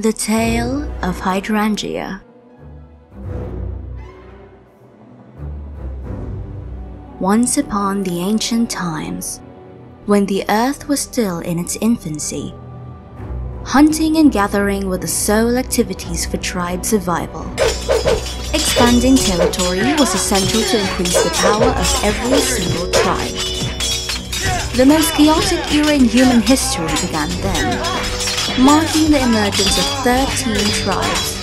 The Tale of Hydrangea. Once upon the ancient times, when the earth was still in its infancy, hunting and gathering were the sole activities for tribe survival. Expanding territory was essential to increase the power of every single tribe. The most chaotic era in human history began then, marking the emergence of 13 tribes.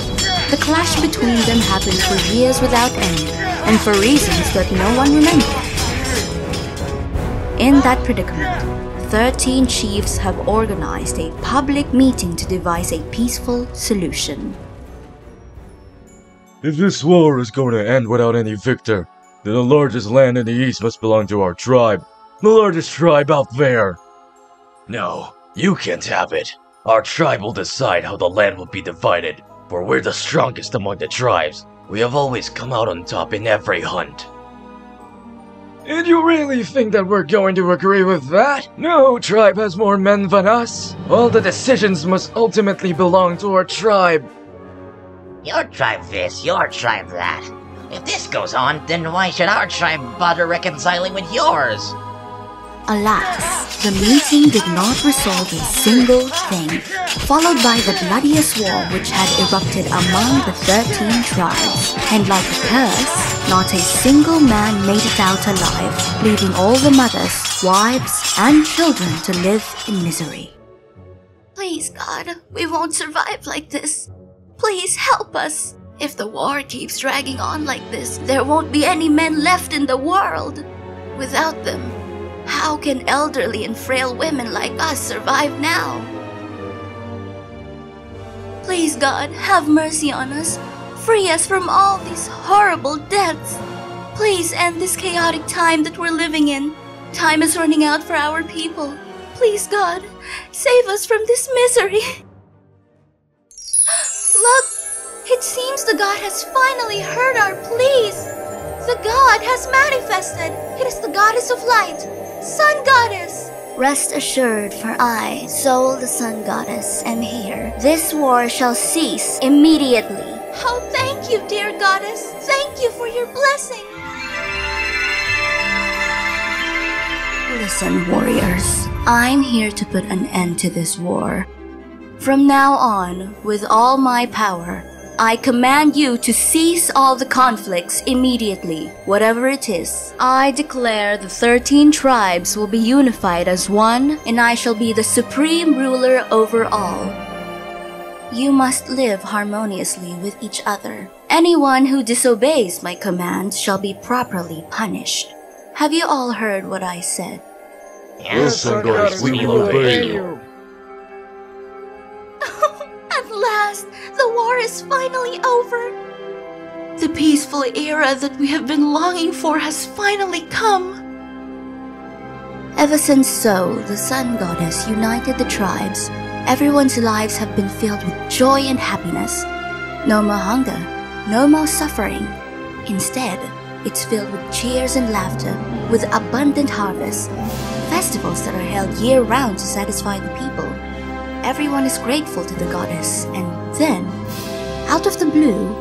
The clash between them happened for years without end, and for reasons that no one remembered. In that predicament, 13 chiefs have organized a public meeting to devise a peaceful solution. If this war is going to end without any victor, then the largest land in the east must belong to our tribe. The largest tribe out there. No, you can't have it. Our tribe will decide how the land will be divided, for we're the strongest among the tribes. We have always come out on top in every hunt. And you really think that we're going to agree with that? No tribe has more men than us. All the decisions must ultimately belong to our tribe. Your tribe this, your tribe that. If this goes on, then why should our tribe bother reconciling with yours? Alas, the meeting did not resolve a single thing, followed by the bloodiest war which had erupted among the 13 tribes. And like a curse, not a single man made it out alive, leaving all the mothers, wives, and children to live in misery. Please, God, we won't survive like this. Please help us. If the war keeps dragging on like this, there won't be any men left in the world. Without them, how can elderly and frail women like us survive now? Please, God, have mercy on us. Free us from all these horrible deaths. Please end this chaotic time that we're living in. Time is running out for our people. Please, God, save us from this misery. Look, it seems the God has finally heard our pleas. The God has manifested. It is the goddess of light, Sun Goddess. Rest assured, for I, Sol the Sun Goddess, am here. This war shall cease immediately. Oh, thank you, dear Goddess. Thank you for your blessing. Listen, warriors. I'm here to put an end to this war. From now on, with all my power, I command you to cease all the conflicts immediately, whatever it is. I declare the 13 tribes will be unified as one, and I shall be the supreme ruler over all. You must live harmoniously with each other. Anyone who disobeys my commands shall be properly punished. Have you all heard what I said? Yes, Sun Goddess, we will obey you. Is finally over. The peaceful era that we have been longing for has finally come. Ever since Sol, the sun goddess, united the tribes, everyone's lives have been filled with joy and happiness. No more hunger, no more suffering. Instead, it's filled with cheers and laughter, with abundant harvests, festivals that are held year round to satisfy the people. Everyone is grateful to the goddess, and then, out of the blue,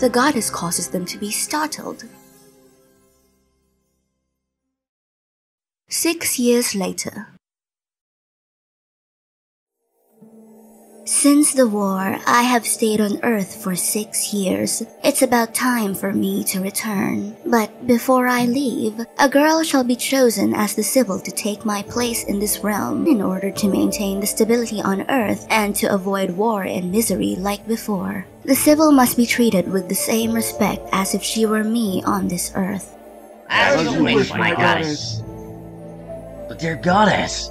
the goddess causes them to be startled. Six years later, Since the war, I have stayed on Earth for six years. It's about time for me to return. But before I leave, a girl shall be chosen as the Sibyl to take my place in this realm in order to maintain the stability on Earth and to avoid war and misery like before. The Sibyl must be treated with the same respect as if she were me on this Earth. As you wish, my goddess. But dear goddess,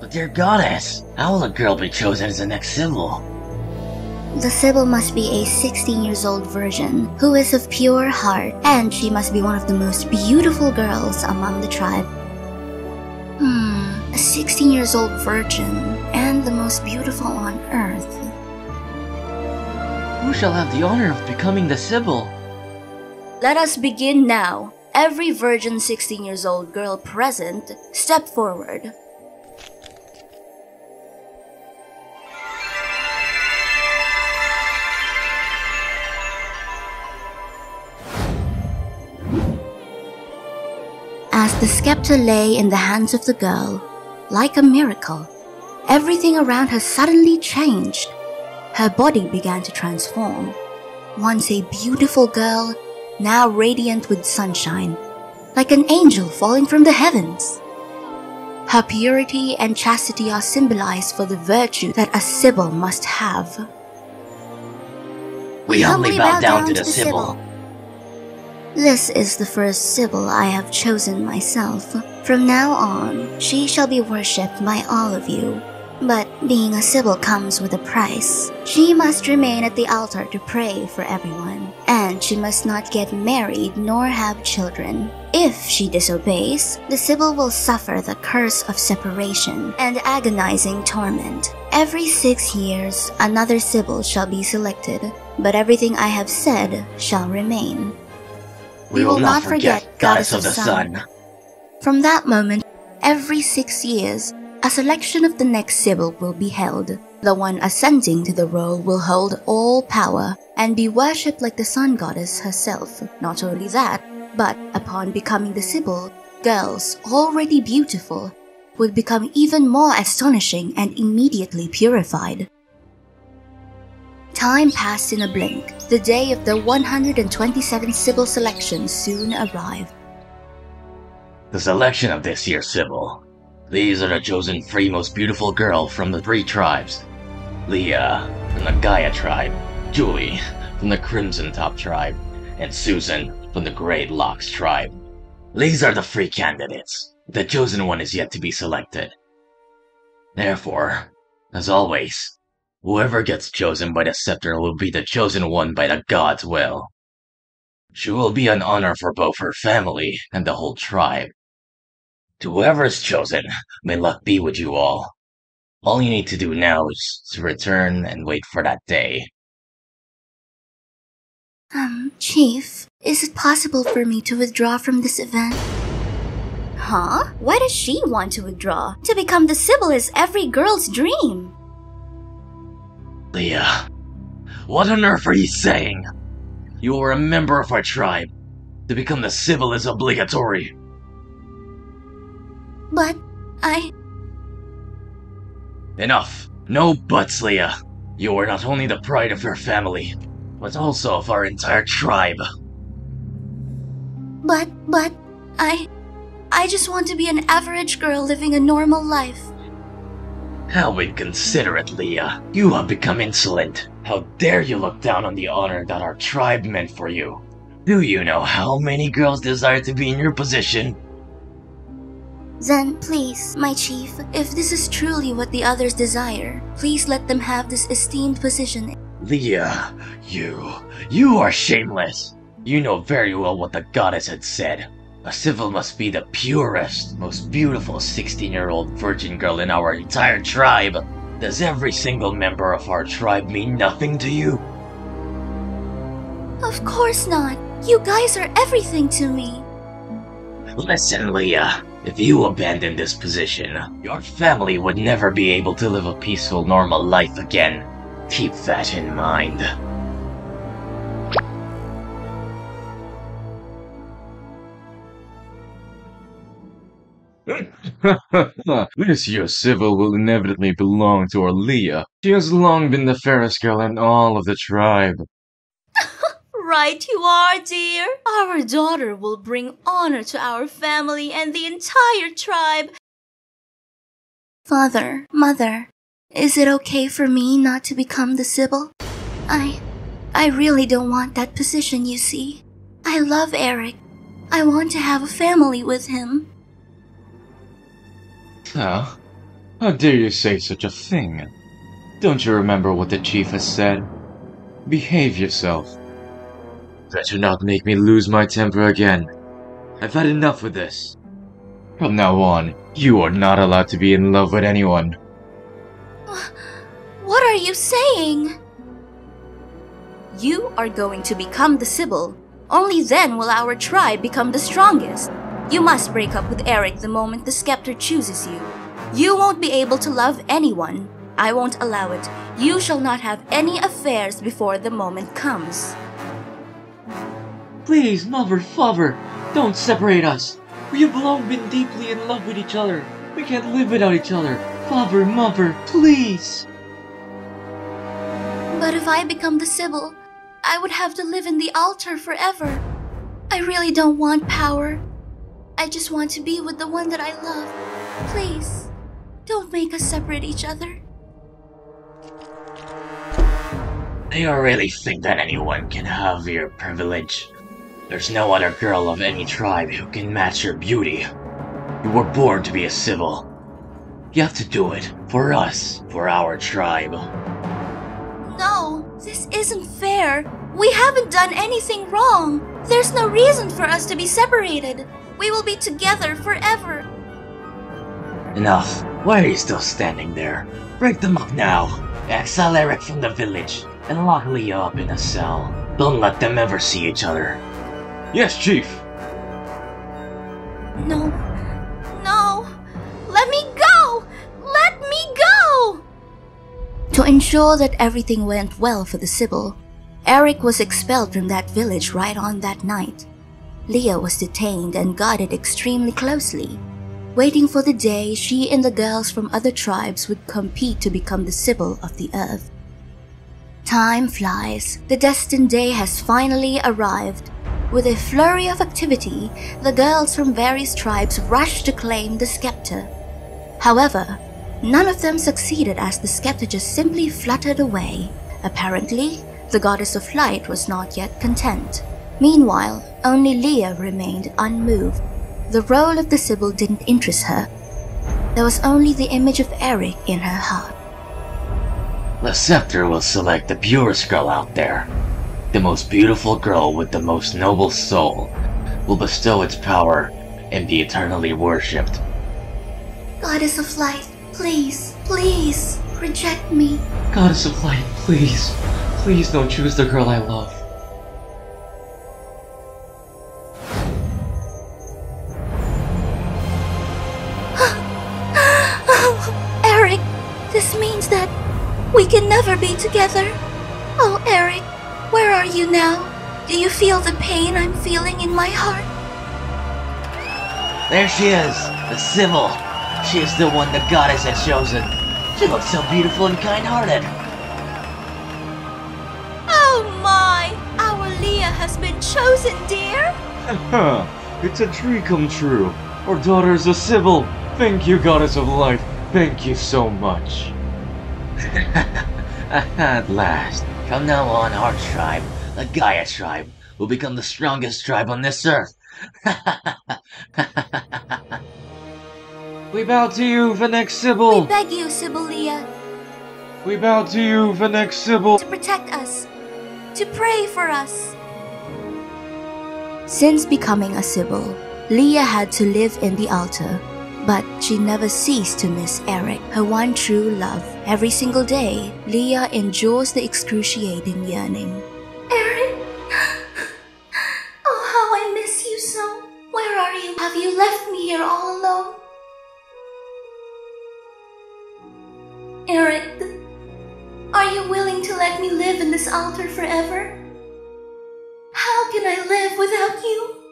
but dear goddess, how will a girl be chosen as the next Sibyl? The Sibyl must be a 16 years old virgin who is of pure heart, and she must be one of the most beautiful girls among the tribe. Hmm, a 16 years old virgin and the most beautiful on earth. Who shall have the honor of becoming the Sibyl? let us begin now. Every virgin 16 years old girl present, step forward. Scepter lay in the hands of the girl, like a miracle, everything around her suddenly changed. Her body began to transform. Once a beautiful girl, now radiant with sunshine, like an angel falling from the heavens. Her purity and chastity are symbolized for the virtue that a Sibyl must have. We humbly bow down to the Sibyl. This is the first Sibyl I have chosen myself. From now on, she shall be worshipped by all of you. But being a Sibyl comes with a price. She must remain at the altar to pray for everyone, and she must not get married nor have children. If she disobeys, the Sibyl will suffer the curse of separation and agonizing torment. Every six years, another Sibyl shall be selected, but everything I have said shall remain. We, will, not forget, Goddess of the Sun. From that moment, every six years, a selection of the next Sibyl will be held. The one ascending to the role will hold all power and be worshipped like the sun goddess herself. Not only that, but upon becoming the Sibyl, girls already beautiful would become even more astonishing and immediately purified. Time passed in a blink. The day of the 127 Sibyl selection soon arrived. The selection of this year's Sibyl. These are the chosen three most beautiful girls from the three tribes. Leah from the Gaia tribe, Julie from the Crimson Top tribe, and Susan from the Great Locks tribe. These are the three candidates. The chosen one is yet to be selected. Therefore, as always, Whoever gets chosen by the scepter will be the chosen one by the god's will. She will be an honor for both her family and the whole tribe. To whoever is chosen, may luck be with you all. All you need to do now is to return and wait for that day. Um, Chief, is it possible for me to withdraw from this event? Huh? Why does she want to withdraw? To become the Sibyl is every girl's dream. Leah, what on earth are you saying? You are a member of our tribe. To become the Sibyl is obligatory. But I. Enough. No buts, Leah. You are not only the pride of your family, but also of our entire tribe. But, but, I. I just want to be an average girl living a normal life. How inconsiderate, Leah. You have become insolent. How dare you look down on the honor that our tribe meant for you? Do you know how many girls desire to be in your position? Then, please, my chief, if this is truly what the others desire, please let them have this esteemed position. Leah, you. You are shameless. You know very well what the goddess had said. A Sibyl must be the purest, most beautiful 16 year old virgin girl in our entire tribe. Does every single member of our tribe mean nothing to you? Of course not. You guys are everything to me. Listen, Leah. If you abandon this position, your family would never be able to live a peaceful, normal life again. Keep that in mind. this year's Sibyl will inevitably belong to our Leah. She has long been the fairest girl in all of the tribe. right you are, dear. Our daughter will bring honor to our family and the entire tribe. Father, Mother, is it okay for me not to become the Sibyl? I. I really don't want that position, you see. I love Eric. I want to have a family with him. How? How dare you say such a thing? Don't you remember what the chief has said? Behave yourself. Better not make me lose my temper again. I've had enough of this. From now on, you are not allowed to be in love with anyone. What are you saying? You are going to become the Sibyl. Only then will our tribe become the strongest. You must break up with Eric the moment the scepter chooses you. You won't be able to love anyone. I won't allow it. You shall not have any affairs before the moment comes. Please, mother, father, don't separate us. We have long been deeply in love with each other. We can't live without each other. Father, mother, please. But if I become the Sibyl, I would have to live in the altar forever. I really don't want power. I just want to be with the one that I love. Please, don't make us separate each other. Do you really think that anyone can have your privilege? There's no other girl of any tribe who can match your beauty. You were born to be a Sibyl. You have to do it for us, for our tribe. No, this isn't fair. We haven't done anything wrong. There's no reason for us to be separated. We will be together forever. Enough. Why are you still standing there? Break them up now. Exile Eric from the village and lock Leah up in a cell. Don't let them ever see each other. Yes, Chief. No. No. Let me go! Let me go! To ensure that everything went well for the Sibyl, Eric was expelled from that village right on that night. Leah was detained and guarded extremely closely, waiting for the day she and the girls from other tribes would compete to become the Sibyl of the Earth. Time flies. The destined day has finally arrived. With a flurry of activity, the girls from various tribes rush to claim the scepter. However, none of them succeeded as the scepter just simply fluttered away. Apparently, the goddess of light was not yet content. Meanwhile, only Leah remained unmoved. The role of the Sibyl didn't interest her. There was only the image of Eric in her heart. The scepter will select the purest girl out there. The most beautiful girl with the most noble soul will bestow its power and be eternally worshipped. Goddess of light, please, please, reject me. Goddess of light, please. Please don't choose the girl I love. We can never be together. Oh, Eric, where are you now? Do you feel the pain I'm feeling in my heart? There she is, the Sibyl. She is the one the goddess has chosen. She looks so beautiful and kind-hearted. Oh my! Our Leah has been chosen, dear! Haha, it's a dream come true. Our daughter is a Sibyl. Thank you, Goddess of Light. Thank you so much. At last. From now on, our tribe, the Gaia tribe, will become the strongest tribe on this earth. We bow to you, Venex We Sibyl. beg you, Sibyl We bow to you, Venex Sibyl. to protect us, to pray for us. Since becoming a Sibyl, Leah had to live in the altar, but she never ceased to miss Eric, her one true love. Every single day, Leah endures the excruciating yearning. Eric! Oh, how I miss you so. Where are you? Have you left me here all alone? Eric, are you willing to let me live in this altar forever? How can I live without you?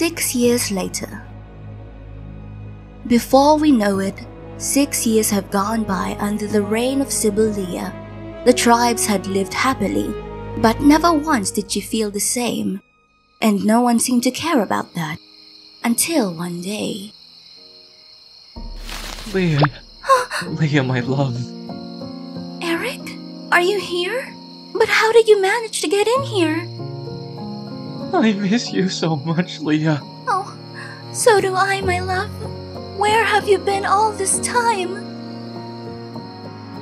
Six years later. Before we know it, six years have gone by under the reign of Sibyl Leah. The tribes had lived happily, but never once did she feel the same, and no one seemed to care about that. Until one day. Leah. Leah, my love. Eric, are you here? But how did you manage to get in here? I miss you so much, Leah. Oh, so do I, my love. Where have you been all this time?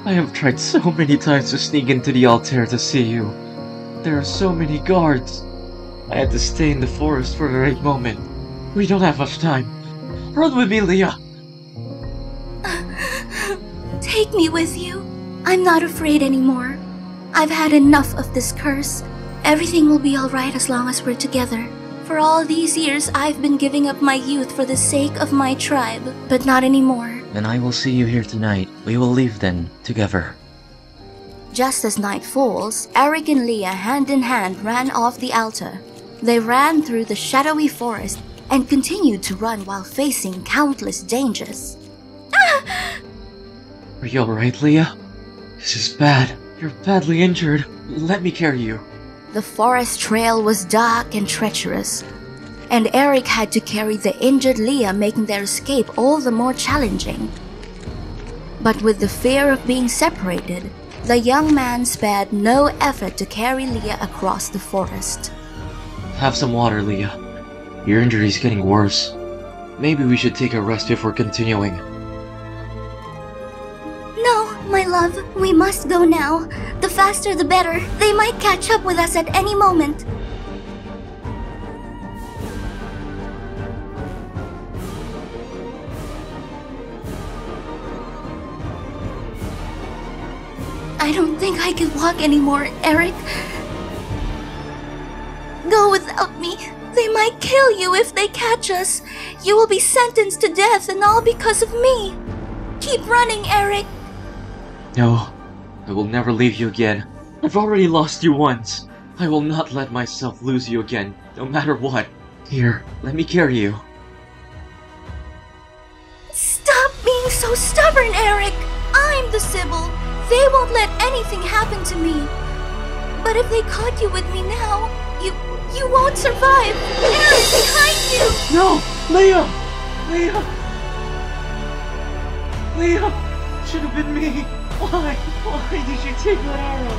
I have tried so many times to sneak into the altar to see you. There are so many guards. I had to stay in the forest for the right moment. We don't have much time. Run with me, Leah. Take me with you. I'm not afraid anymore. I've had enough of this curse. Everything will be alright as long as we're together. For all these years, I've been giving up my youth for the sake of my tribe, but not anymore. Then I will see you here tonight. We will leave then, together. Just as night falls, Eric and Leah hand in hand ran off the altar. They ran through the shadowy forest and continued to run while facing countless dangers. Are you alright, Leah? This is bad. You're badly injured. Let me carry you. The forest trail was dark and treacherous, and Eric had to carry the injured Leah, making their escape all the more challenging. But with the fear of being separated, the young man spared no effort to carry Leah across the forest. Have some water, Leah. Your injury is getting worse. Maybe we should take a rest before continuing. Love, we must go now. The faster the better. They might catch up with us at any moment. I don't think I can walk anymore, Eric. Go without me. They might kill you if they catch us. You will be sentenced to death and all because of me. Keep running, Eric. No, I will never leave you again. I've already lost you once. I will not let myself lose you again, no matter what. Here, let me carry you. Stop being so stubborn, Eric. I'm the Sibyl. They won't let anything happen to me. But if they caught you with me now, you you won't survive. Eric, behind you! No! Leah! Leah! Leah! Should have been me! Why? Why did you take that arrow?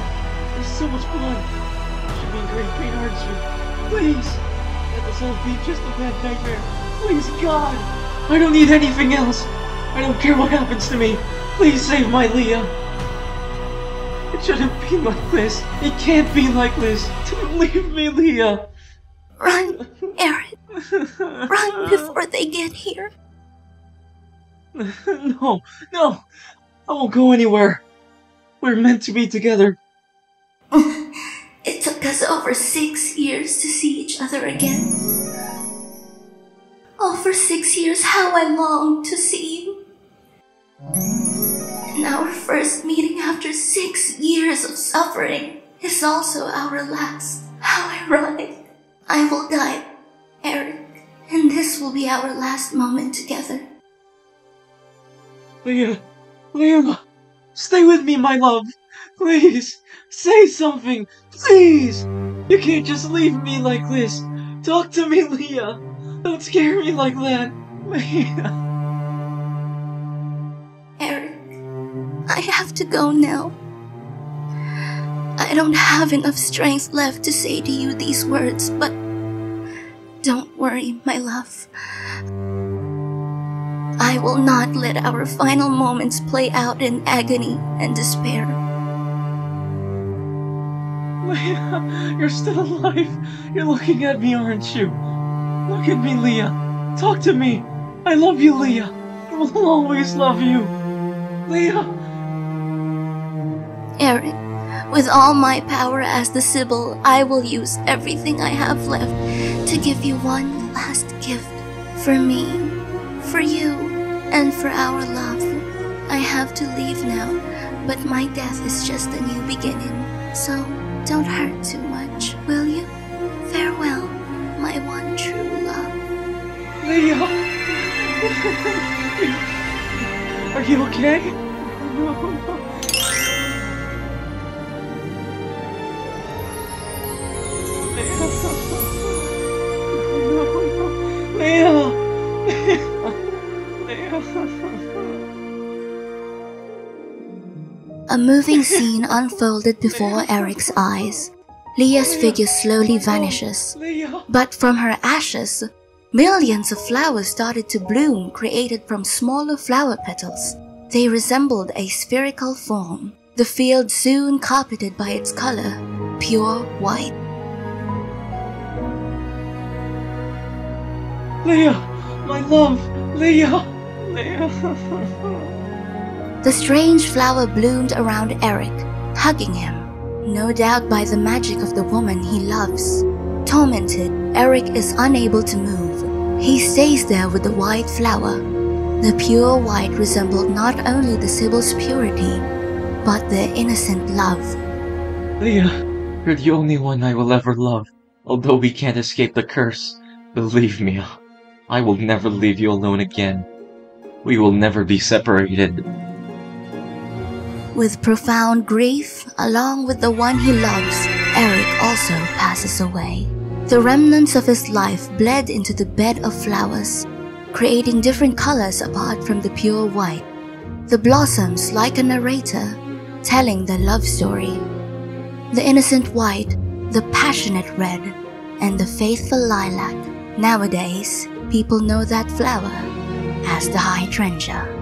There's so much blood. You should be in great pain, aren't you? Please! Let this all be just a bad nightmare. Please, God! I don't need anything else! I don't care what happens to me! Please save my Leah! It shouldn't be like this! It can't be like this! Don't leave me, Leah! Run, Eric. Run before they get here. no, no! I won't go anywhere! We're meant to be together! It took us over six years to see each other again. Oh, for six years, how I longed to see you. And our first meeting after six years of suffering is also our last. How ironic. I will die, Eric, and this will be our last moment together. Leah, Leah, stay with me, my love. Please, say something, please. You can't just leave me like this. Talk to me, Leah. Don't scare me like that, Leah. Eric, I have to go now. I don't have enough strength left to say to you these words, but don't worry, my love. I will not let our final moments play out in agony and despair. Leah, you're still alive. You're looking at me, aren't you? Look at me, Leah. Talk to me. I love you, Leah. I will always love you. Leah. Eric, with all my power as the Sibyl, I will use everything I have left to give you one last gift for me, for you, and for our love. I have to leave now, but my death is just a new beginning, so don't hurt too much, will you? Farewell, my one true love. Leo! Are you okay? Leah. A moving scene unfolded before Eric's eyes. Leah's figure slowly vanishes, but from her ashes, millions of flowers started to bloom, created from smaller flower petals. They resembled a spherical form. The field soon carpeted by its color, pure white. Leah, my love, Leah, Leah. The strange flower bloomed around Eric, hugging him, no doubt by the magic of the woman he loves. Tormented, Eric is unable to move. He stays there with the white flower. The pure white resembled not only the Sibyl's purity, but their innocent love. Leah, you're the only one I will ever love. Although we can't escape the curse, believe me, I will never leave you alone again. We will never be separated. With profound grief, along with the one he loves, Eric also passes away. The remnants of his life bled into the bed of flowers, creating different colors apart from the pure white. The blossoms like a narrator, telling the love story. The innocent white, the passionate red, and the faithful lilac. Nowadays, people know that flower as the hydrangea.